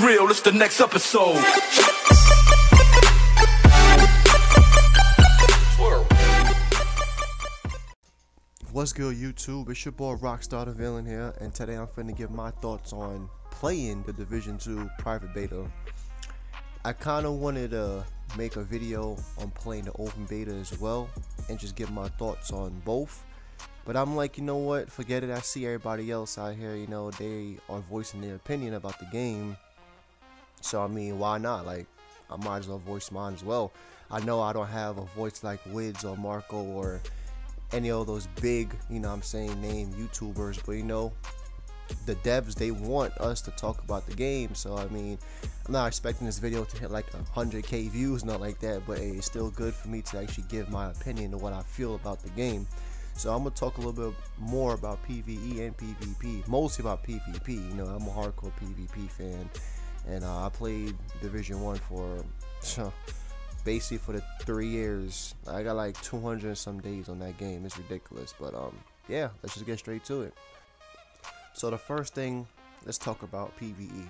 real. It's the next episode. What's good, YouTube? It's your boy Rockstar the Villain here, and today I'm finna give my thoughts on playing the Division 2 private beta. I kinda wanted to make a video on playing the open beta as well, and just give my thoughts on both. But I'm like, you know what? Forget it. I see everybody else out here, you know, they are voicing their opinion about the game. So, I mean, why not? Like, I might as well voice mine as well. I know I don't have a voice like Wiz or Marco or any of those big, you know I'm saying, name YouTubers, but you know, the devs they want us to talk about the game. So I mean, I'm not expecting this video to hit like 100k views, not like that, but it's still good for me to actually give my opinion of what I feel about the game. So I'm gonna talk a little bit more about PVE and PvP, mostly about PvP. You know, I'm a hardcore PvP fan, and uh, I played Division One for. Basically for the three years. I got like 200 some days on that game. It's ridiculous. But um, yeah, let's just get straight to it. So the first thing, let's talk about PVE.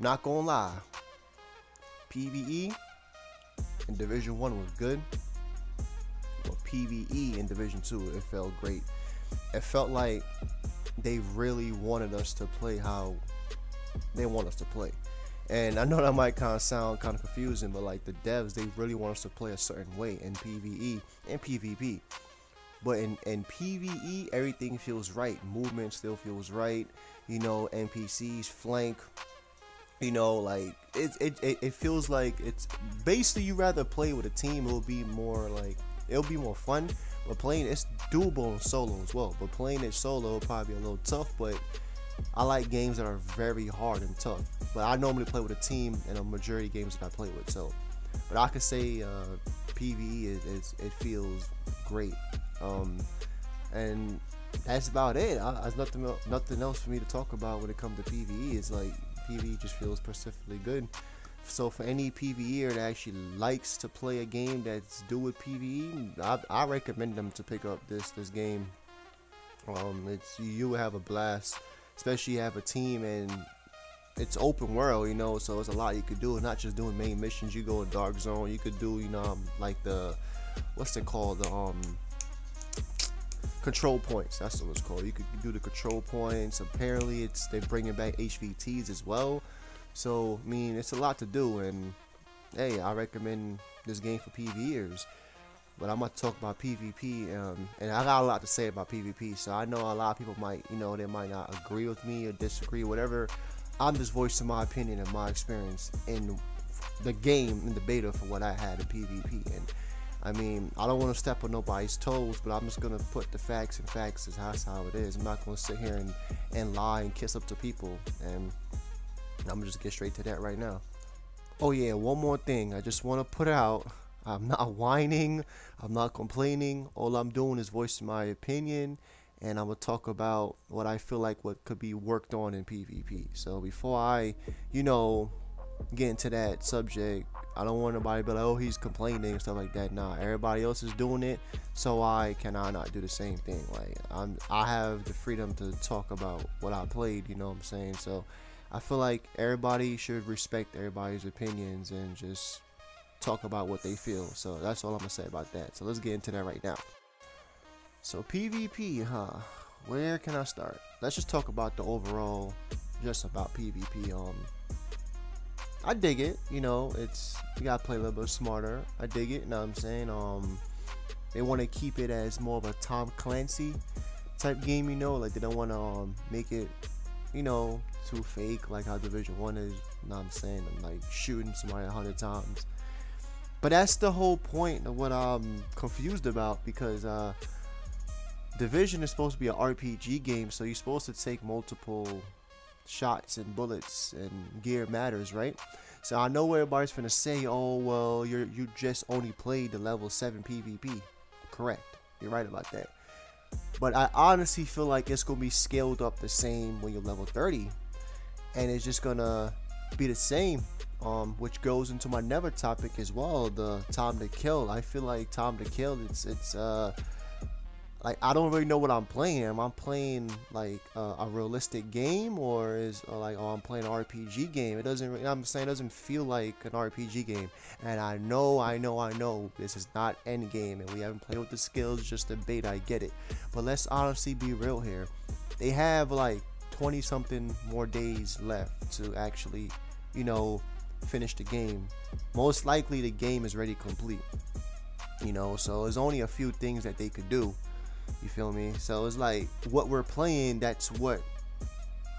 Not gonna lie, PVE in Division One was good, but PVE in Division Two it felt great. It felt like they really wanted us to play how they want us to play. And I know that might kind of sound kind of confusing, but like the devs, they really want us to play a certain way in PvE and PvP. But in, in PvE, everything feels right. Movement still feels right. You know, NPCs, flank. You know, like it, it, it, it feels like it's basically you rather play with a team. It'll be more like it'll be more fun. But playing it's doable in solo as well. But playing it solo will probably be a little tough. But I like games that are very hard and tough. But I normally play with a team in a majority of games that I play with. So, but I could say uh, PVE is, is, it feels great. Um, and that's about it. I, there's nothing nothing else for me to talk about when it comes to PVE. It's like PVE just feels specifically good. So for any PVEer that actually likes to play a game that's do with PVE, I, I recommend them to pick up this this game. Um, it's you have a blast especially you have a team and it's open world, you know, so it's a lot you could do. It's Not just doing main missions. You go in dark zone. You could do, you know, um, like the what's it called? The um control points. That's what it's called. You could do the control points. Apparently, it's they're bringing back HVTs as well. So I mean, it's a lot to do. And hey, I recommend this game for PVers but I'm gonna talk about PvP, um, and I got a lot to say about PvP. So I know a lot of people might, you know, they might not agree with me or disagree, whatever. I'm just voicing my opinion and my experience in the game in the beta for what I had in PvP. And I mean, I don't want to step on nobody's toes, but I'm just gonna put the facts and facts as how it is. I'm not gonna sit here and, and lie and kiss up to people. And I'm gonna just get straight to that right now. Oh yeah, one more thing. I just want to put out I'm not whining. I'm not complaining. All I'm doing is voicing my opinion and I'm gonna talk about what I feel like what could be worked on in PvP. So before I, you know, get into that subject, I don't want nobody to be like, oh, he's complaining and stuff like that. Nah, everybody else is doing it, so I cannot not do the same thing. Like I'm, I have the freedom to talk about what I played. You know what I'm saying? So I feel like everybody should respect everybody's opinions and just talk about what they feel. So that's all I'm gonna say about that. So let's get into that right now. So PvP, huh? Where can I start? Let's just talk about the overall, just about PvP. Um, I dig it. You know, it's you gotta play a little bit smarter. I dig it. You know what I'm saying? Um, they want to keep it as more of a Tom Clancy type game. You know, like they don't want to um, make it, you know, too fake like how Division One is. You know what I'm saying? I'm like shooting somebody a hundred times. But that's the whole point of what I'm confused about because uh, Division is supposed to be an RPG game, so you're supposed to take multiple shots and bullets and gear matters, right? So I know where everybody's gonna say, "Oh, well, you you just only played the level seven PvP." Correct, you're right about that. But I honestly feel like it's gonna be scaled up the same when you're level 30, and it's just gonna be the same um, which goes into my never topic as well, the time to kill. I feel like time to kill. It's it's uh, like I don't really know what I'm playing. Am I playing like uh, a realistic game or is uh, like oh I'm playing an RPG game? It doesn't. Really, I'm saying it doesn't feel like an RPG game. And I know, I know, I know this is not end game, and we haven't played with the skills. Just a beta. I get it. But let's honestly be real here. They have like 20 something more days left to actually, you know, finish the game. Most likely the game is ready complete. You know, so there's only a few things that they could do you feel me? So it's like what we're playing, that's what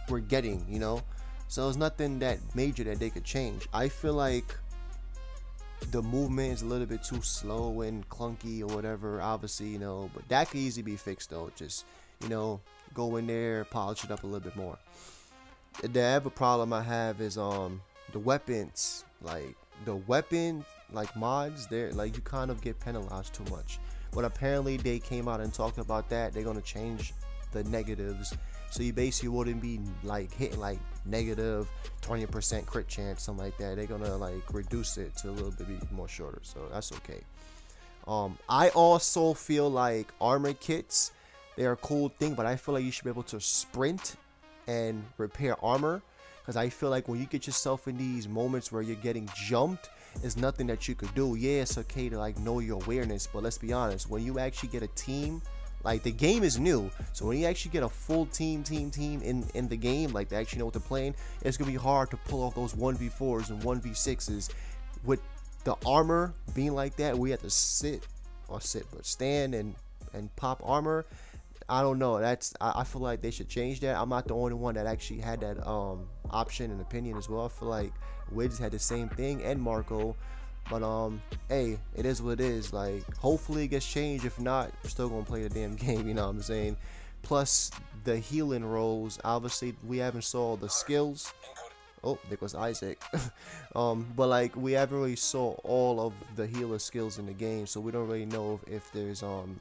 we're getting, you know? So it's nothing that major that they could change. I feel like the movement is a little bit too slow and clunky or whatever, obviously, you know, but that could easily be fixed though. Just, you know, go in there, polish it up a little bit more. The other problem I have is um the weapons, like the weapon like mods, they're like you kind of get penalized too much. But apparently they came out and talked about that. They're gonna change the negatives. So you basically wouldn't be like hitting like negative 20% crit chance, something like that. They're gonna like reduce it to a little bit more shorter. So that's okay. Um, I also feel like armor kits, they're a cool thing, but I feel like you should be able to sprint and repair armor. Because I feel like when you get yourself in these moments where you're getting jumped, is nothing that you could do. Yeah, it's okay to like know your awareness, but let's be honest, when you actually get a team, like the game is new, so when you actually get a full team, team, team in in the game, like they actually know what they're playing, it's gonna be hard to pull off those one v fours and one v sixes with the armor being like that. We have to sit or sit, but stand and and pop armor. I don't know. That's I, I, feel like they should change that. I'm not the only one that actually had that um option and opinion as well. I feel like Wiz had the same thing and Marco. But um, hey, it is what it is. Like, hopefully it gets changed. If not, we're still gonna play the damn game. You know what I'm saying? Plus the healing roles. Obviously, we haven't saw the skills. Oh, goes Isaac. um, but like we haven't really saw all of the healer skills in the game, so we don't really know if, if there's um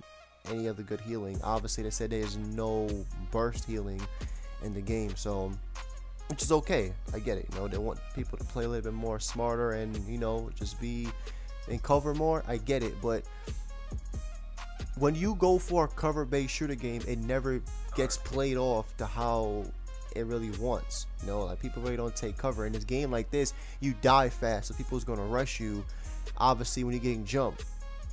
any other good healing. Obviously, they said there's no burst healing in the game, so which is okay. I get it. You know, they want people to play a little bit more smarter and you know just be and cover more. I get it, but when you go for a cover-based shooter game, it never gets played off to how it really wants. You know, like people really don't take cover. In this game like this, you die fast, so people's gonna rush you. Obviously, when you're getting jumped,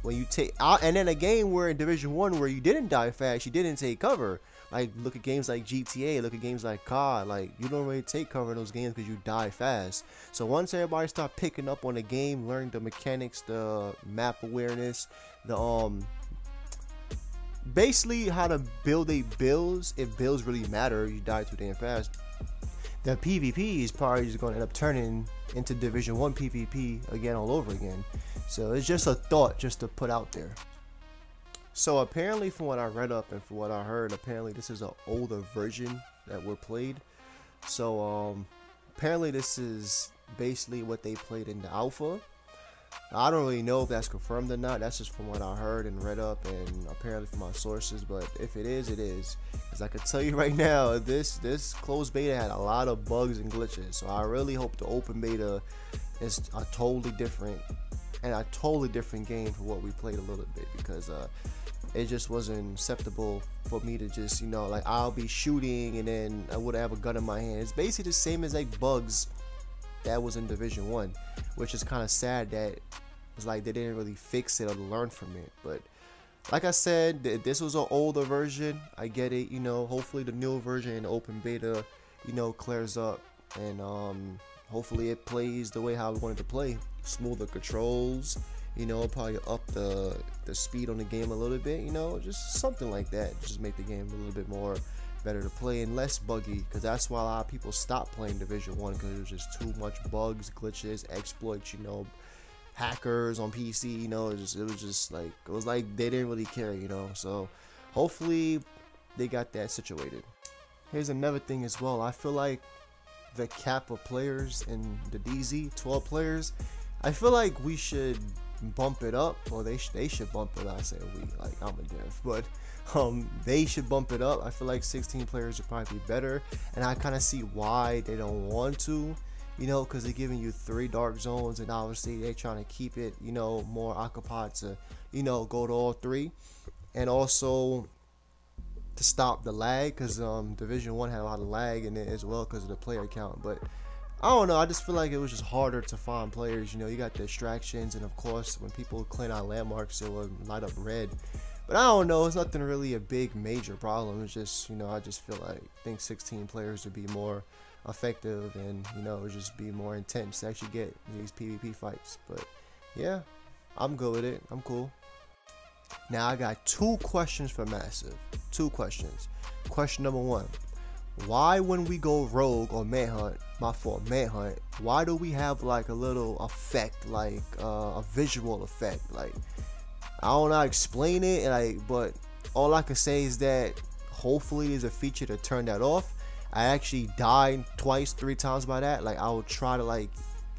when you take out, and then a game where in Division One where you didn't die fast, you didn't take cover. Like look at games like GTA, look at games like COD. Like you don't really take cover in those games because you die fast. So once everybody start picking up on the game, learning the mechanics, the map awareness, the um basically how to build a builds if builds really matter you die too damn fast the pvp is probably just going to end up turning into division 1 pvp again all over again so it's just a thought just to put out there so apparently, from what I read up and from what I heard, apparently this is an older version that were played. So um, apparently this is basically what they played in the alpha. I don't really know if that's confirmed or not. That's just from what I heard and read up, and apparently from my sources. But if it is, it is. Because I can tell you right now, this this closed beta had a lot of bugs and glitches. So I really hope the open beta is a totally different and a totally different game for what we played a little bit. Because uh, it just wasn't acceptable for me to just you know like I'll be shooting and then I would have a gun in my hand. It's basically the same as like bugs that was in Division One, which is kind of sad that it's like they didn't really fix it or learn from it. But like I said, this was an older version. I get it. You know, hopefully the new version in open beta, you know, clears up and um, hopefully it plays the way how I wanted to play. Smoother controls you know, probably up the the speed on the game a little bit, you know, just something like that. Just make the game a little bit more better to play and less buggy because that's why a lot of people stopped playing Division One because it was just too much bugs, glitches, exploits, you know, hackers on PC. You know, it was, just, it was just like it was like they didn't really care, you know. So hopefully they got that situated. Here's another thing as well. I feel like the cap of players in the DZ, 12 players. I feel like we should bump it up, or they sh- they should bump it. I say we like I'm a dev, but um they should bump it up. I feel like 16 players would probably be better, and I kind of see why they don't want to. You know, because they're giving you three dark zones, and obviously they're trying to keep it, you know, more occupied to, you know, go to all three. And also, to stop the lag because um, Division One had a lot of lag in it as well because of the player count. But I don't know. I just feel like it was just harder to find players. You know, you got distractions, and of course, when people clean out landmarks, it will light up red. But I don't know. It's nothing really a big major problem. It's just you know, I just feel like I think 16 players would be more effective, and you know, just be more intense to actually get these PvP fights. But yeah, I'm good with it. I'm cool. Now I got two questions for Massive. Two questions. Question number one. Why when we go rogue or manhunt, my fault, manhunt, why do we have like a little effect, like uh, a visual effect? Like I don't know how to explain it, like, but all I can say is that hopefully there's a feature to turn that off. I actually died twice, three times by that. Like I will try to like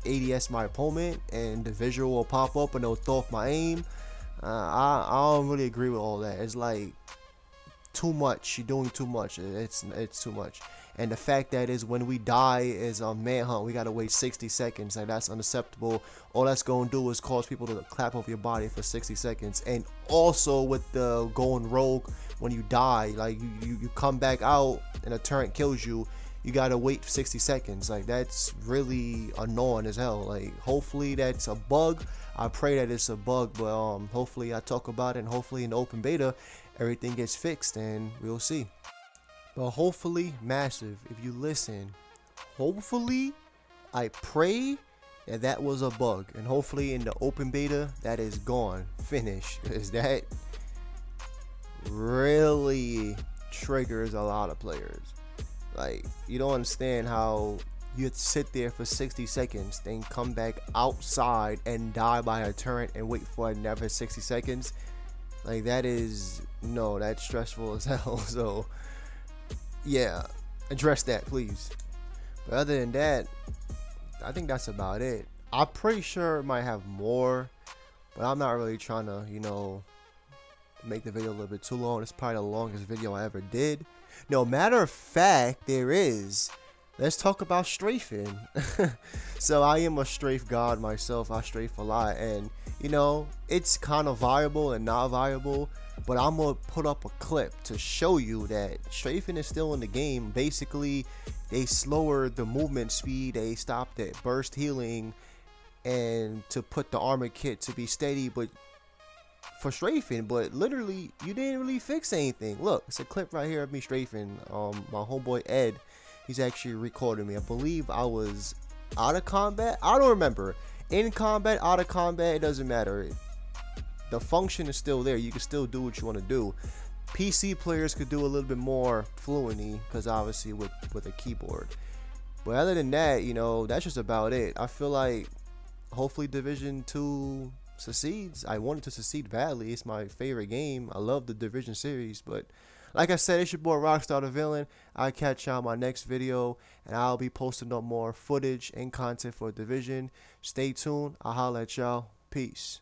ADS my opponent and the visual will pop up and it'll throw off my aim. Uh, I, I don't really agree with all that. It's like too much. You're doing too much. It's it's too much. And the fact that is when we die is a manhunt, we gotta wait 60 seconds. Like that's unacceptable. All that's gonna do is cause people to clap over your body for 60 seconds. And also with the going rogue, when you die, like you, you, you come back out and a turret kills you, you gotta wait 60 seconds. Like that's really annoying as hell. Like hopefully that's a bug. I pray that it's a bug, but um, hopefully I talk about it and hopefully in open beta everything gets fixed and we'll see. But hopefully, massive, if you listen, hopefully, I pray that that was a bug and hopefully in the open beta that is gone, finished, because that really triggers a lot of players. Like, you don't understand how you'd sit there for 60 seconds, then come back outside and die by a turret and wait for another 60 seconds. Like that is no, that's stressful as hell. So yeah, address that please. But other than that, I think that's about it. I'm pretty sure it might have more, but I'm not really trying to, you know, make the video a little bit too long. It's probably the longest video I ever did. No matter of fact, there is let's talk about strafing. so I am a strafe god myself. I strafe a lot, and you know it's kind of viable and not viable. But I'm gonna put up a clip to show you that strafing is still in the game. Basically, they slower the movement speed. They stopped at burst healing, and to put the armor kit to be steady, but for strafing, but literally you didn't really fix anything. Look, it's a clip right here of me strafing. Um, my homeboy Ed he's actually recording me. I believe I was out of combat. I don't remember. In combat, out of combat, it doesn't matter. The function is still there. You can still do what you want to do. PC players could do a little bit more fluently because obviously with with a keyboard. But other than that, you know, that's just about it. I feel like hopefully Division 2 succeeds. I wanted to succeed badly. It's my favorite game. I love the Division series, but like I said, it's your boy Rockstar the Villain. I'll catch y'all my next video, and I'll be posting up more footage and content for Division. Stay tuned. I'll holla at y'all. Peace.